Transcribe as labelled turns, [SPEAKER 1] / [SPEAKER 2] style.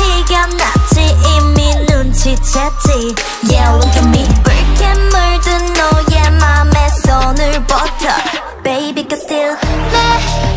[SPEAKER 1] 티가 났지 이미 눈치챘지 Yeah look at me 붉게 물든 너의 맘에 손을 벗어 Baby can still 내